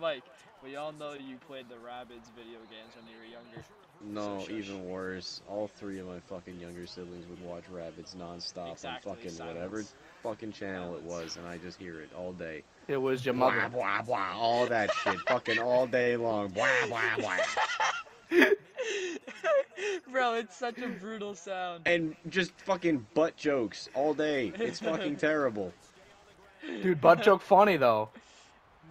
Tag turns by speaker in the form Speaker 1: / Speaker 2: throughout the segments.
Speaker 1: Mike, we all know you played the Rabbids video games when you were younger.
Speaker 2: No,
Speaker 1: So
Speaker 2: even worse. All three of my fucking younger siblings would watch Rabbids nonstop
Speaker 1: Exactly,
Speaker 2: on fucking
Speaker 1: silence.
Speaker 2: whatever fucking channel it was, and I just hear it all day.
Speaker 3: It was your
Speaker 2: Blah
Speaker 3: mother.
Speaker 2: blah blah, all that shit, fucking all day long. Blah blah blah.
Speaker 1: Bro, it's such a brutal sound.
Speaker 2: And just fucking butt jokes all day. It's fucking terrible.
Speaker 3: Dude, butt joke funny though.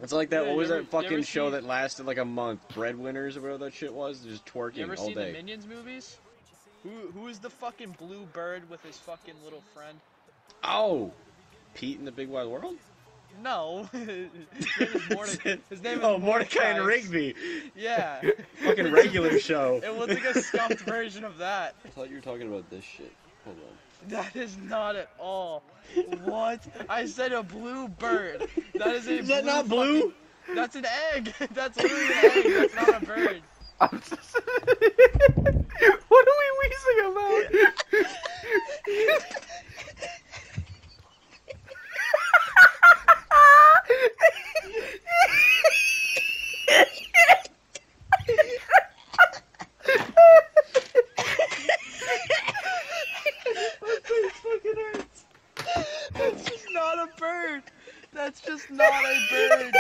Speaker 2: It's like that.
Speaker 1: Yeah,
Speaker 2: What was
Speaker 1: ever-
Speaker 2: that fucking show
Speaker 1: see-
Speaker 2: that lasted like a month? Breadwinners or whatever that shit was. Just twerking You
Speaker 1: ever
Speaker 2: all
Speaker 1: seen the. Minions movies? Who who is the fucking blue bird with his fucking little friend?
Speaker 2: Oh, Peep in the Big Wide World.
Speaker 1: No, his name is Mordecai. His name is
Speaker 2: oh, Mordecai and Rigby.
Speaker 1: Yeah.
Speaker 2: Fucking regular show.
Speaker 1: It was like a scuffed version of that.
Speaker 4: I thought you were talking about this shit. Hold on.
Speaker 1: That is not at all. What? I said a blue bird. That is a
Speaker 2: Is that not blue?
Speaker 1: fucking- That's an egg. That's literally an egg. That's not a bird.
Speaker 3: I'm just... what are we wheezing about?
Speaker 1: fucking. That's just not a bird. That's just not a bird.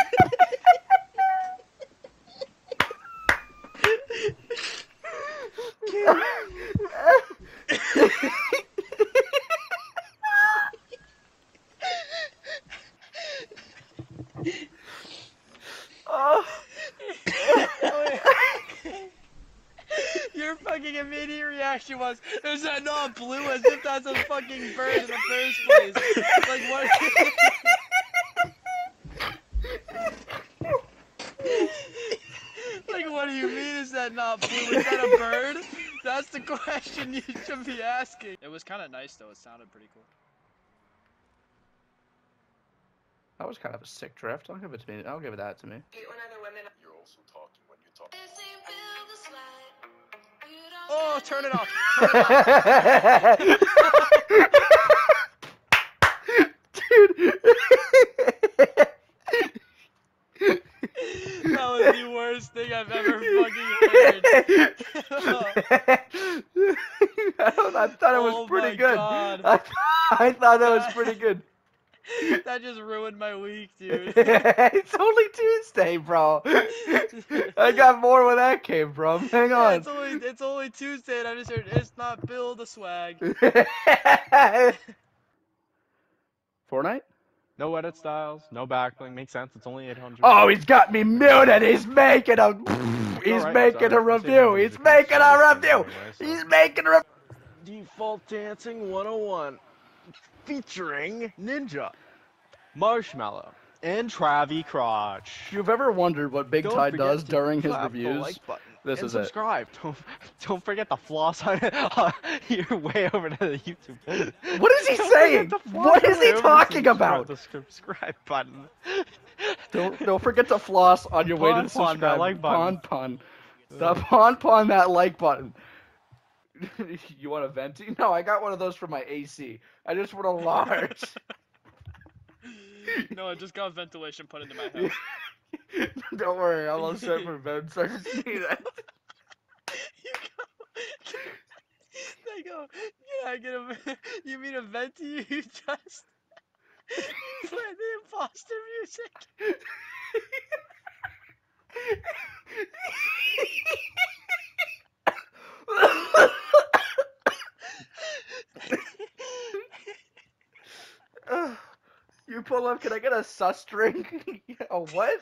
Speaker 3: Oh.
Speaker 1: Your fucking immediate reaction was, is that not blue? As if that's a fucking bird in the first place. Like, what? like, what do you mean that not blue? Is that a bird? That's the question you should be asking. It was kind of nice, though. It sounded pretty cool.
Speaker 3: That was kind of a sick drift. I'll give it to me. I'll give it that to me.
Speaker 5: You're also talking when you talk.
Speaker 1: Oh, turn it off. Turn it off.
Speaker 3: Dude.
Speaker 1: That was the worst thing I've ever fucking heard.
Speaker 3: I, I thought it was
Speaker 1: Oh
Speaker 3: pretty good.
Speaker 1: God.
Speaker 3: I, I thought that was pretty good.
Speaker 1: that just ruined my week, dude.
Speaker 3: it's only Tuesday, bro. I got more where that came from. Hang
Speaker 1: Yeah,
Speaker 3: on.
Speaker 1: it's only it's only Tuesday, and I just heard it's not Bill the swag.
Speaker 3: Fortnite?
Speaker 6: No edit styles, no backbling. Makes sense. It's only 800.
Speaker 3: Oh, he's got me muted. He's making a. He's
Speaker 6: alright,
Speaker 3: making
Speaker 6: it's
Speaker 3: a review. He's making a review.
Speaker 6: anyway, so-
Speaker 3: He's making a review.
Speaker 6: Default Dancing 101 featuring Ninja, Marshmello, and Travi Crotch.
Speaker 3: If you've ever wondered what Big
Speaker 6: Don't
Speaker 3: Ty does during his
Speaker 6: clap the
Speaker 3: reviews,
Speaker 6: like button
Speaker 3: this
Speaker 6: and
Speaker 3: is it.
Speaker 6: subscribe. Don't, don't forget to floss on your way over to the YouTube.
Speaker 3: What is he
Speaker 6: Don't
Speaker 3: saying?
Speaker 6: forget to floss
Speaker 3: What is he
Speaker 6: way over to
Speaker 3: talking about?
Speaker 6: The subscribe button.
Speaker 3: don't don't forget to floss on your way to
Speaker 6: Pon,
Speaker 3: the
Speaker 6: pon, that
Speaker 3: subscribe.
Speaker 6: like
Speaker 3: Pon
Speaker 6: button.
Speaker 3: pon. The pon pon that like button. you want a venti? No, I got one of those for my AC. I just want a large.
Speaker 1: no, I just got ventilation put into my house.
Speaker 3: Don't worry, I'm all set for vents. I just need it.
Speaker 1: you go. They go. Yeah, I get a. You mean a venti? You just play the imposter music.
Speaker 3: you pull up. Can I get a sus drink? a what?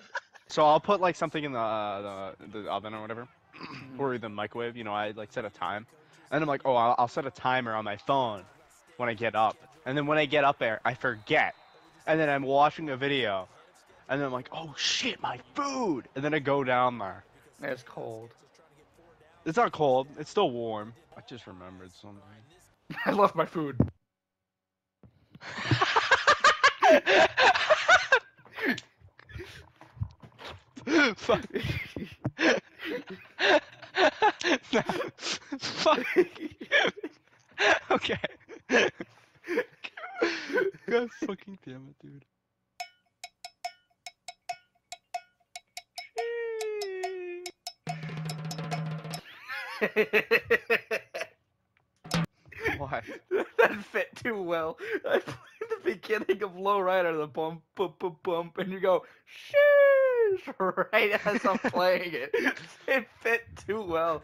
Speaker 6: So I'll put like something in the uh, the, the oven or whatever, or the microwave. You know, I like set a time, and I'm like, oh, I'll, I'll set a timer on my phone when I get up, and then when I get up there, I forget, and then I'm watching a video, and then I'm like, oh shit, my food, and then I go down there.
Speaker 3: It's cold.
Speaker 6: It's not cold. It's still warm. I just remembered something.
Speaker 3: I love my food.
Speaker 6: okay. God fucking damn it, dude. Why?
Speaker 3: that fit too well. I played the beginning of Low Rider, the bump, bump, bump, bump, and you go, sheesh, right as I'm playing it. It fit too well.